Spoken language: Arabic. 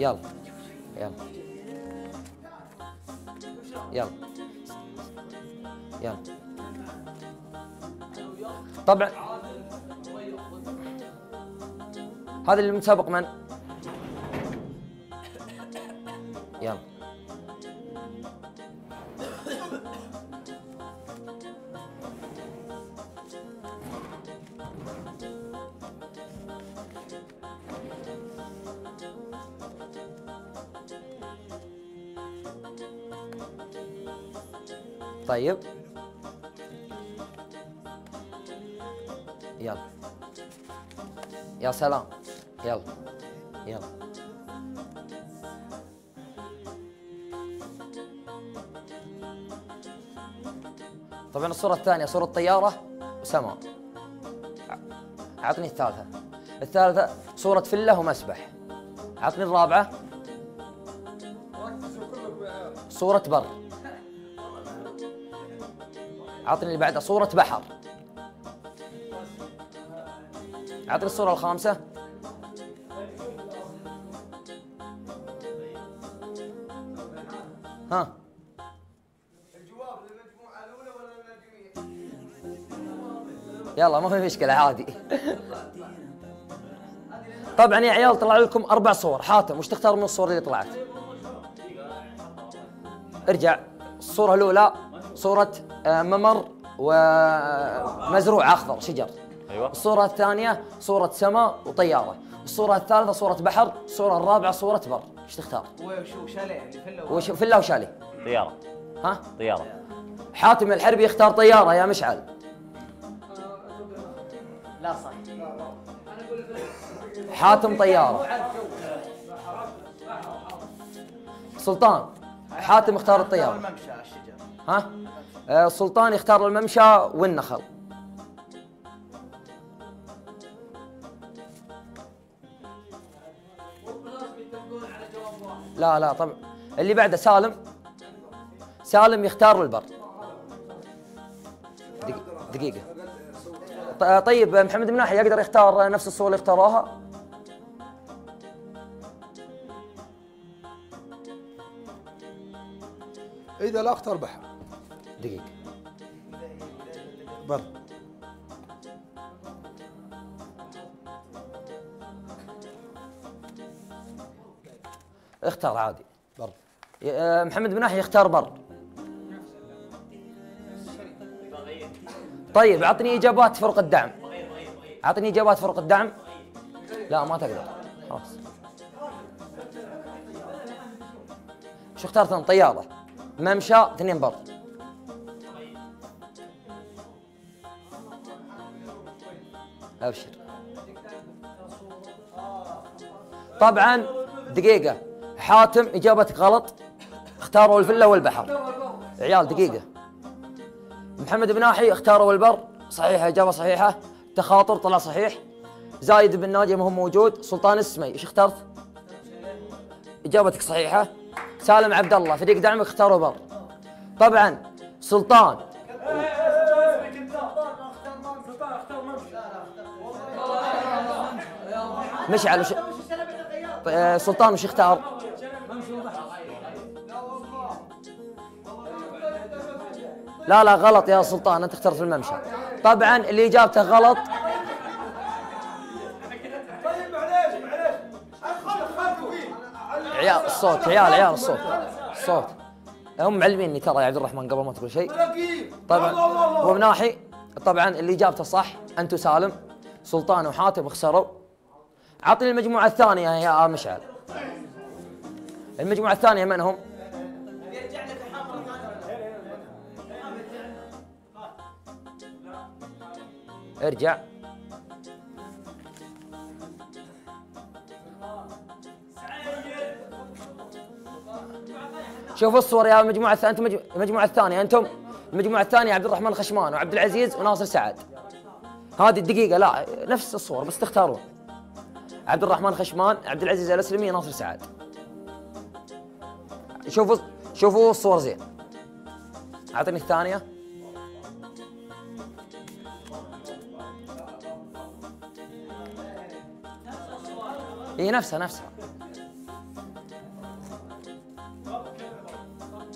يلا يلا. يلا. يلا. طبعا. هذا اللي متسابق من؟ يلا. طيب. يلا. يا سلام. يلا. يلا. طبعا الصورة الثانية صورة طيارة وسماء. أعطني الثالثة. الثالثة صورة فلة ومسبح. أعطني الرابعة. صورة بر. أعطني اللي بعدها صورة بحر. أعطني الصورة الخامسة. ها؟ يلا ما في مشكلة عادي. طبعا يا عيال طلع لكم أربع صور. حاتم وش تختار من الصور اللي طلعت؟ ارجع. الصورة الأولى صورة ممر ومزروع أخضر شجر أيوه. الصورة الثانية صورة سماء وطيارة. الصورة الثالثة صورة بحر الصورة الرابعة صورة بر. إيش تختار؟ وشو شاليه؟ اللي فله وش فيلا وشاليه. طيارة. ها؟ طيارة. حاتم الحربي يختار طيارة يا مشعل. لا صح. حاتم طيارة. سلطان حاتم اختار الشجر. ها؟ آه، سلطان يختار الممشى والنخل. لا لا طبعا. اللي بعده سالم. سالم يختار البر. دقيقة, طيب محمد بن ناحي يقدر يختار نفس الصورة اللي اختاروها؟ إذا لا أختار بحر. دقيقة. بر. اختار عادي. بر. آه، محمد بن ناحي يختار بر. طيب أعطني إجابات فرق الدعم. أعطني إجابات فرق الدعم. لا ما تقدر. خلاص. شو اخترت انت طيارة. ممشى اثنين بر. أبشر. طبعا دقيقة. حاتم إجابتك غلط. اختاروا الفلة والبحر. عيال دقيقة. محمد بن ناحي اختاروا البر. صحيحة إجابة صحيحة. تخاطر طلع صحيح. زايد بن ناجي ما هو موجود. سلطان السمي إيش اخترت؟ إجابتك صحيحة. سالم عبد الله فريق دعمك اختاروا بر. طبعا سلطان. مشعل وش... سلطان وش اختار؟ لا لا غلط يا سلطان أنت اخترت الممشى طبعا اللي إجابته غلط عيال الصوت عيال عيال الصوت الصوت هم معلميني ترى يا عبد الرحمن قبل ما تقول شيء طبعا. وبناحي طبعا اللي إجابته صح انت وسالم سلطان وحاتم خسروا عطني المجموعة الثانية يا مشعل. المجموعة الثانية من هم؟ ارجع. شوفوا الصور يا المجموعه الثانية أنتم مجمو- المجموعة الثانية أنتم؟ المجموعة الثانية عبد الرحمن خشمان وعبد العزيز وناصر سعد. هذه الدقيقة لا نفس الصور بس تختارون. عبد الرحمن خشمان عبد العزيز الأسلمي ناصر سعد. شوفوا شوفوا الصور زين. اعطني الثانية. هي نفسها نفسها.